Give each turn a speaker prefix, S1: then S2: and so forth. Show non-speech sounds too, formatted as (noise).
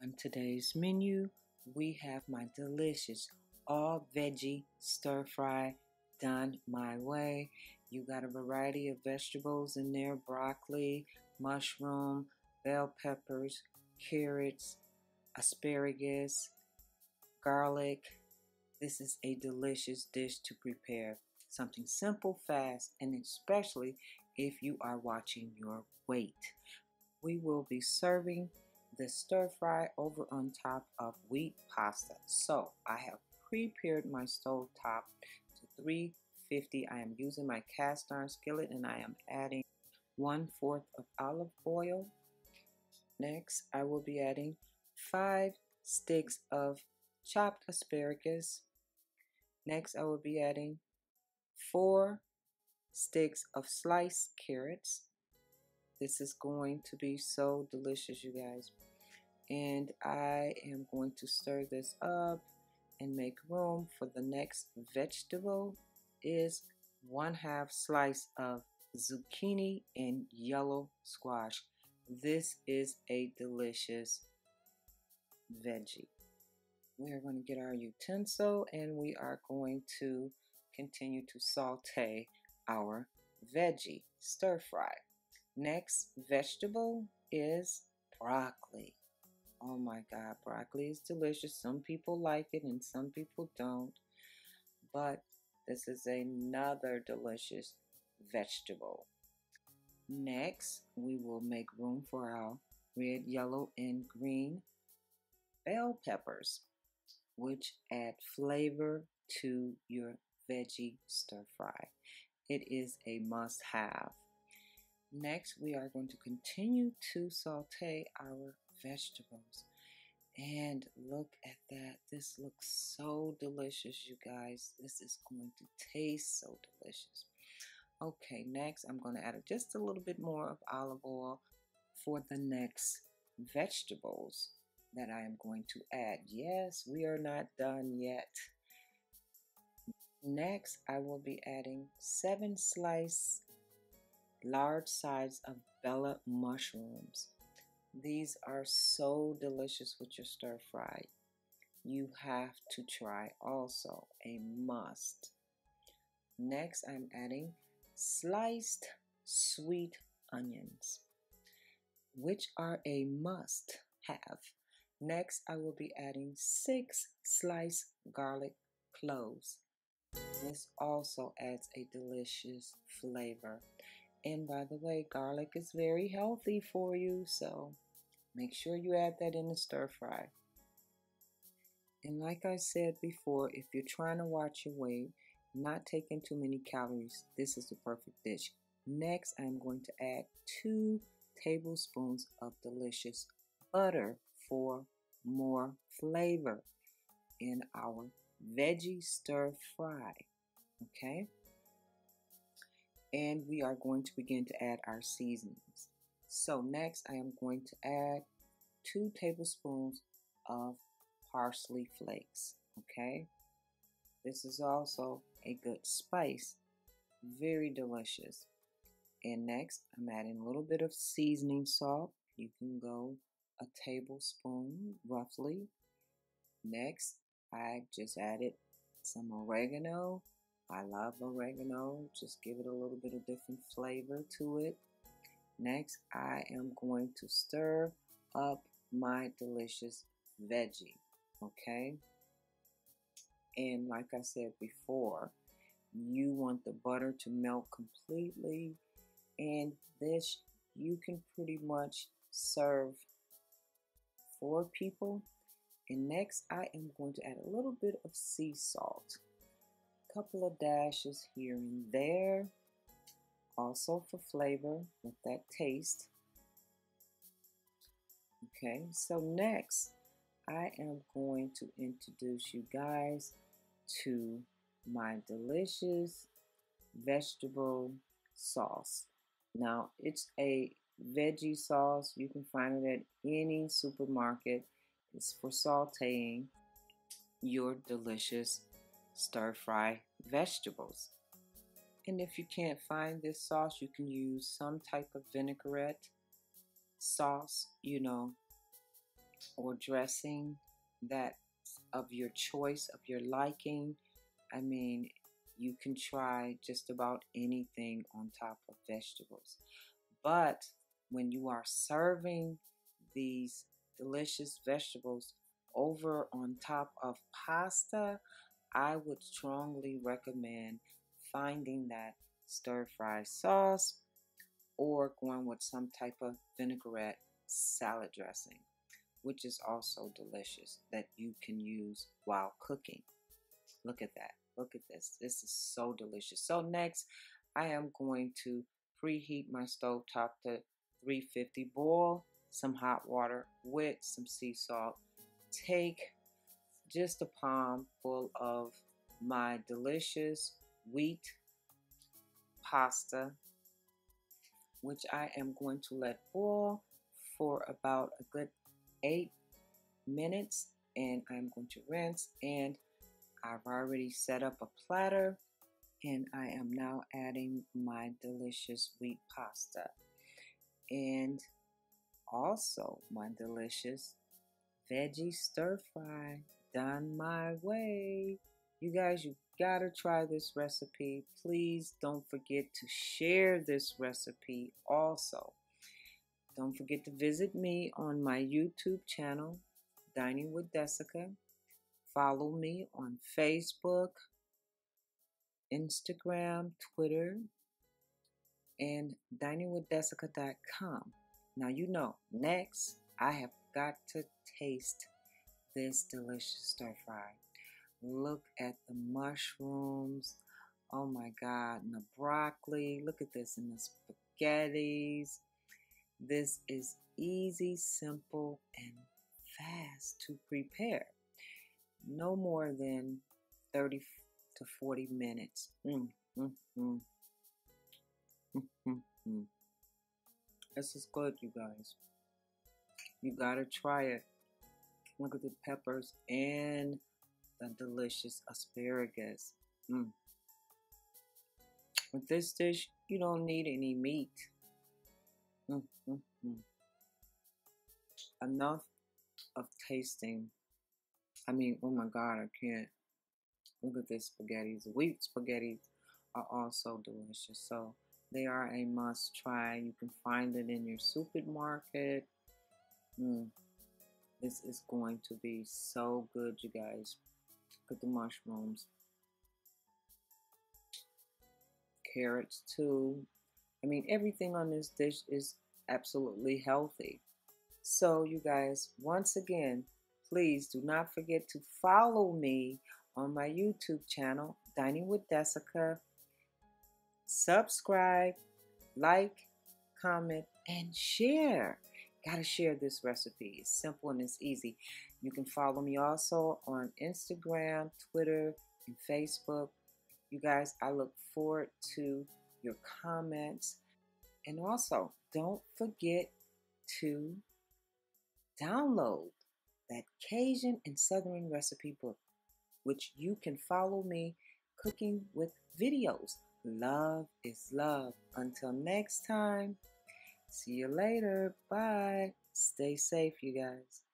S1: On today's menu, we have my delicious all veggie stir fry done my way. You got a variety of vegetables in there broccoli, mushroom, bell peppers, carrots, asparagus, garlic. This is a delicious dish to prepare. Something simple, fast, and especially if you are watching your weight. We will be serving the stir fry over on top of wheat pasta. So I have prepared my stove top to 350. I am using my cast iron skillet and I am adding one fourth of olive oil. Next, I will be adding five sticks of chopped asparagus. Next, I will be adding four sticks of sliced carrots. This is going to be so delicious, you guys. And I am going to stir this up and make room for the next vegetable is one half slice of zucchini and yellow squash. This is a delicious veggie. We are going to get our utensil and we are going to continue to saute our veggie stir fry. Next vegetable is broccoli. Oh my God, broccoli is delicious. Some people like it and some people don't. But this is another delicious vegetable. Next, we will make room for our red, yellow, and green bell peppers, which add flavor to your veggie stir fry. It is a must have. Next, we are going to continue to saute our vegetables. And look at that. This looks so delicious, you guys. This is going to taste so delicious. Okay, next I'm going to add just a little bit more of olive oil for the next vegetables that I am going to add. Yes, we are not done yet. Next, I will be adding seven slice large size of bella mushrooms. These are so delicious with your stir fry. You have to try also, a must. Next, I'm adding sliced sweet onions, which are a must have. Next, I will be adding six sliced garlic cloves. This also adds a delicious flavor. And by the way, garlic is very healthy for you, so make sure you add that in the stir fry. And like I said before, if you're trying to watch your weight, not taking too many calories, this is the perfect dish. Next, I'm going to add two tablespoons of delicious butter for more flavor in our veggie stir fry. Okay? And we are going to begin to add our seasonings. So next I am going to add two tablespoons of parsley flakes. Okay? This is also a good spice. Very delicious. And next I'm adding a little bit of seasoning salt. You can go a tablespoon roughly. Next I just added some oregano I love oregano. Just give it a little bit of different flavor to it. Next, I am going to stir up my delicious veggie. Okay? And like I said before, you want the butter to melt completely. And this, you can pretty much serve four people. And next, I am going to add a little bit of sea salt couple of dashes here and there also for flavor with that taste. Okay so next I am going to introduce you guys to my delicious vegetable sauce. Now it's a veggie sauce. You can find it at any supermarket. It's for sauteing your delicious stir fry vegetables. And if you can't find this sauce, you can use some type of vinaigrette sauce, you know, or dressing that of your choice, of your liking. I mean, you can try just about anything on top of vegetables. But when you are serving these delicious vegetables over on top of pasta, I would strongly recommend finding that stir fry sauce or going with some type of vinaigrette salad dressing, which is also delicious that you can use while cooking. Look at that. Look at this. This is so delicious. So next, I am going to preheat my stove top to 350 boil some hot water with some sea salt. Take just a palm full of my delicious wheat pasta, which I am going to let boil for about a good eight minutes. And I'm going to rinse. And I've already set up a platter. And I am now adding my delicious wheat pasta. And also my delicious veggie stir fry done my way. You guys, you gotta try this recipe. Please don't forget to share this recipe also. Don't forget to visit me on my YouTube channel, Dining with Dessica. Follow me on Facebook, Instagram, Twitter, and diningwithdessica.com. Now, you know, next I have got to taste this delicious stir fry. Look at the mushrooms. Oh my God. And the broccoli. Look at this. And the spaghettis. This is easy, simple, and fast to prepare. No more than 30 to 40 minutes. Mm, mm, mm. (laughs) mm, mm, mm. This is good, you guys. You gotta try it. Look at the peppers and the delicious asparagus. Mm. With this dish, you don't need any meat. Mm, mm, mm. Enough of tasting. I mean, oh my God, I can't. Look at this spaghetti. Wheat spaghetti are also delicious. So they are a must try. You can find it in your supermarket. Mm. This is going to be so good, you guys. At the mushrooms. Carrots, too. I mean, everything on this dish is absolutely healthy. So, you guys, once again, please do not forget to follow me on my YouTube channel, Dining with Dessica subscribe, like, comment, and share. Gotta share this recipe. It's simple and it's easy. You can follow me also on Instagram, Twitter, and Facebook. You guys, I look forward to your comments. And also, don't forget to download that Cajun and Southern recipe book, which you can follow me cooking with videos. Love is love. Until next time, see you later. Bye. Stay safe, you guys.